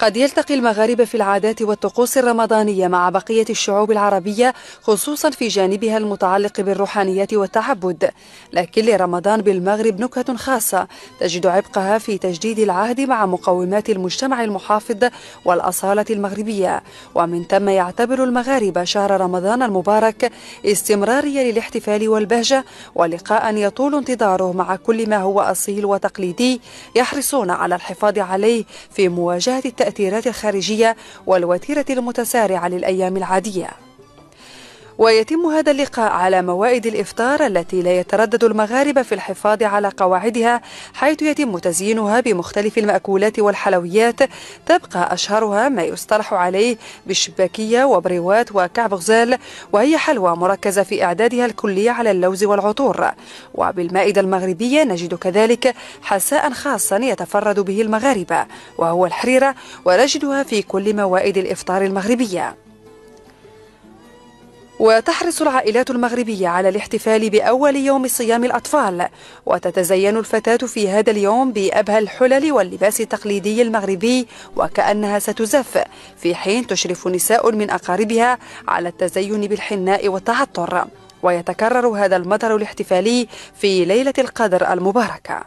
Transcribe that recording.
قد يلتقي المغاربة في العادات والطقوس الرمضانية مع بقية الشعوب العربية خصوصا في جانبها المتعلق بالروحانية والتعبد. لكن لرمضان بالمغرب نكهة خاصة تجد عبقها في تجديد العهد مع مقومات المجتمع المحافظ والأصالة المغربية. ومن ثم يعتبر المغاربة شهر رمضان المبارك استمرارية للاحتفال والبهجة ولقاء يطول انتظاره مع كل ما هو أصيل وتقليدي يحرصون على الحفاظ عليه في مواجهة التأثير التأثيرات الخارجية والوتيرة المتسارعة للأيام العادية. ويتم هذا اللقاء على موائد الإفطار التي لا يتردد المغاربة في الحفاظ على قواعدها حيث يتم تزيينها بمختلف المأكولات والحلويات تبقى أشهرها ما يصطلح عليه بالشباكية وبريوات وكعب غزال وهي حلوى مركزة في إعدادها الكلي على اللوز والعطور. وبالمائدة المغربية نجد كذلك حساء خاصا يتفرد به المغاربة وهو الحريرة ونجدها في كل موائد الإفطار المغربية. وتحرص العائلات المغربية على الاحتفال بأول يوم صيام الأطفال. وتتزين الفتاة في هذا اليوم بأبهى الحلل واللباس التقليدي المغربي وكأنها ستزف في حين تشرف نساء من أقاربها على التزين بالحناء والتعطر. ويتكرر هذا المظهر الاحتفالي في ليلة القدر المباركة.